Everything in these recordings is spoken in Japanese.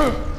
Huh.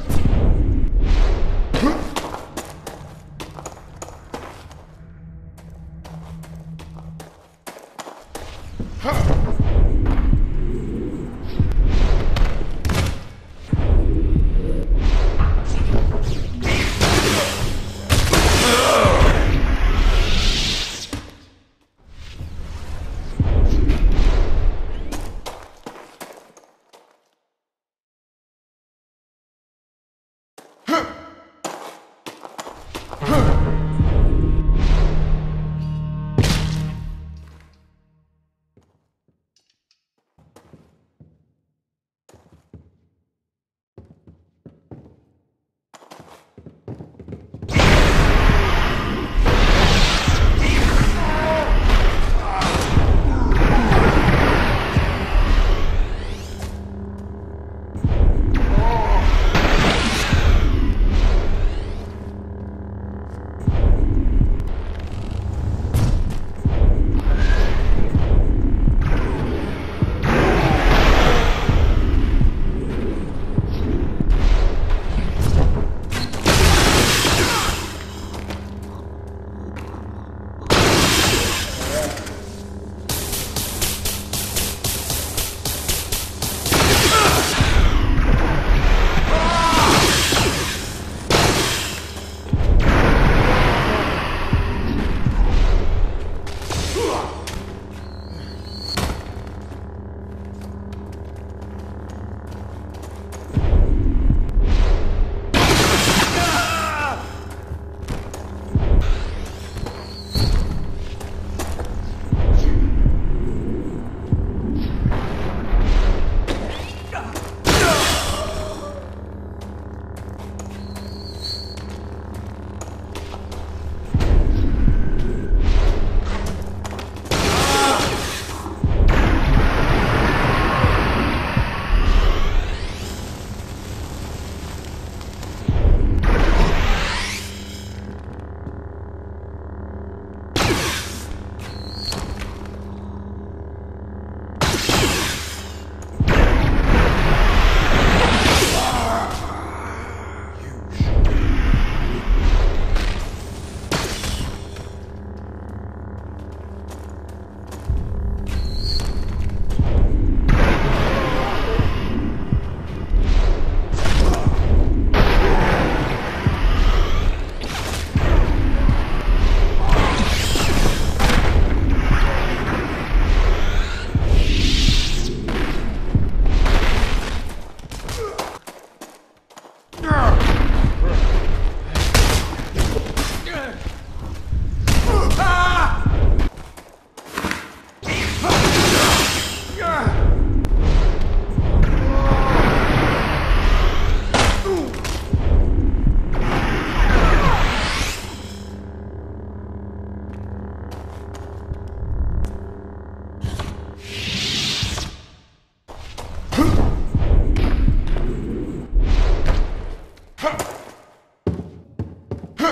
フ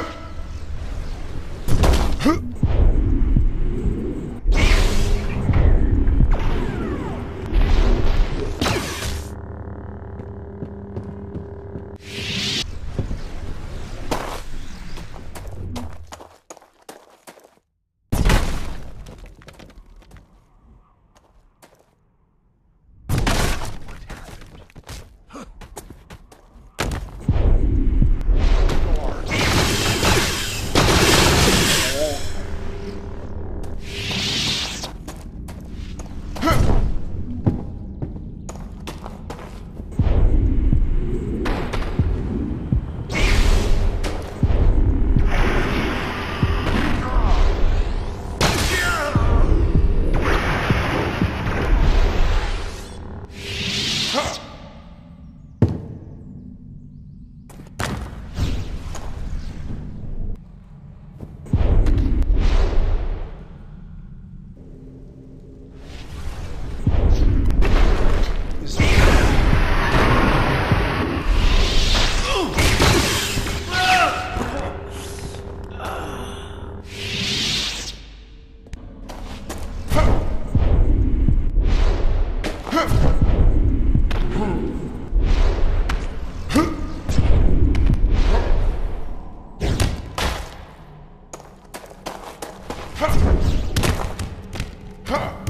ッ Huh.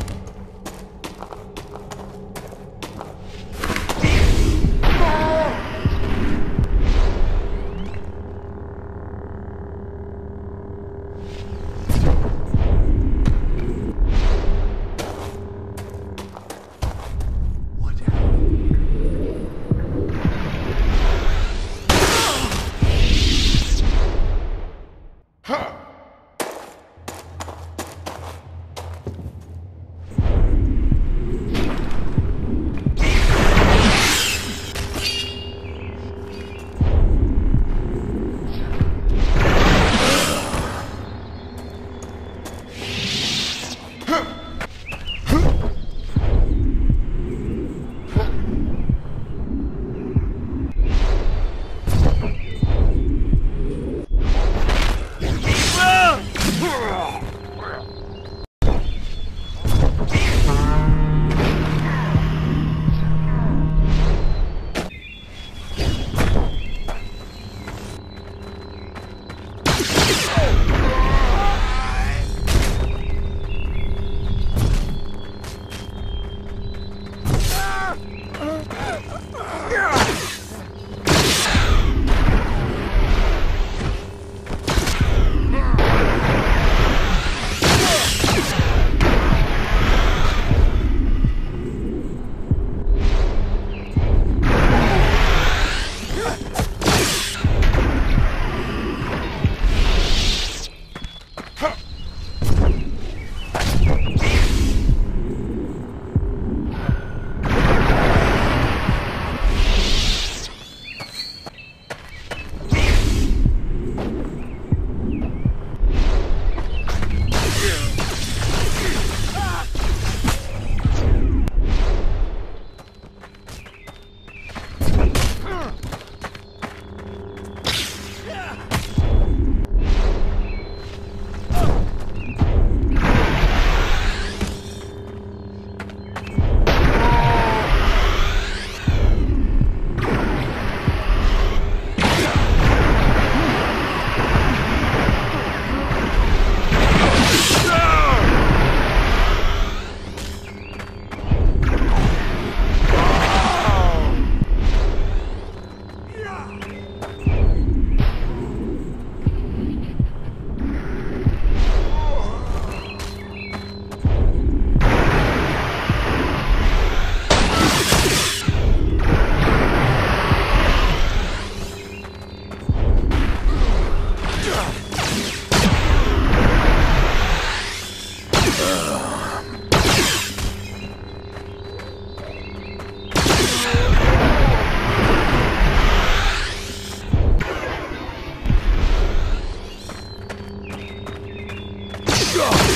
Huh.